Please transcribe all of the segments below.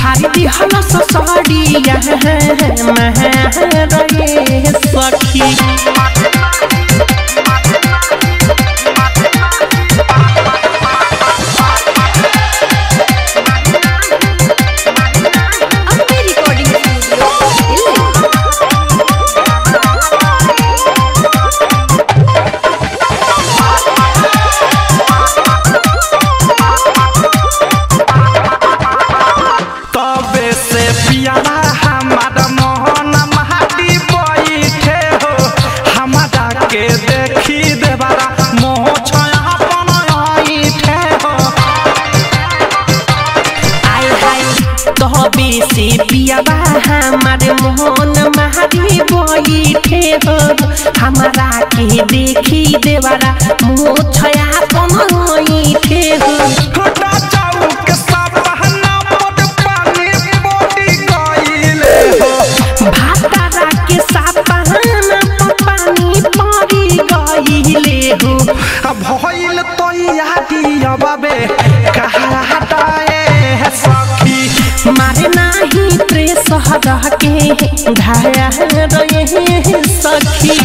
आधारी है मैं सखी से पियाबा हमारे मोहन मारी बैठे हो। हमारा के देखी देवारा मुँह छया नाही प्रेस रह के धाया रहे सखी।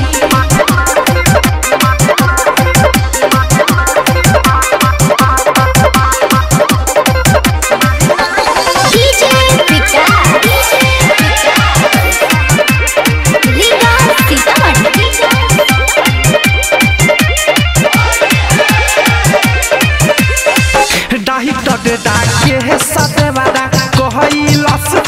डाही टट डाके सतवारा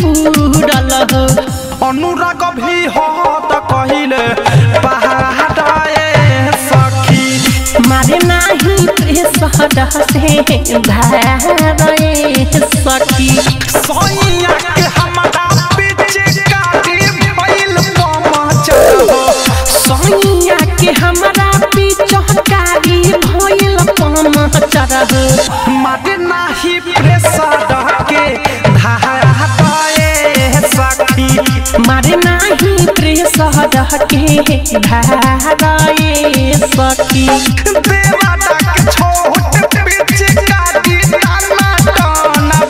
पूरल हो। अनुराग भी हो त कहिले पहाड़े सखी। मारे नाही प्रेस से धारे सखी। सोइया के धाराए सखी देवाटा के छोट पीछे काटी ताना ताना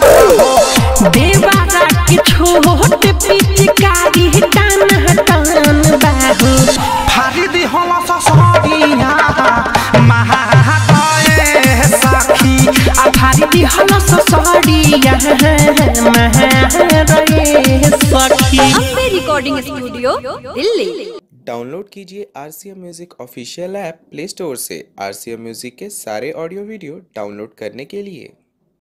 देवारा के छोट पिचकारी टान टान बाहु फारी दी होला ससरिया महातए सखी। आधारी दिहल ससड़िया महारे सखी Ampe स्टूडियो दिल्ली डाउनलोड कीजिए R C M music official app play store से आर सी एम म्यूज़िक के सारे ऑडियो वीडियो डाउनलोड करने के लिए।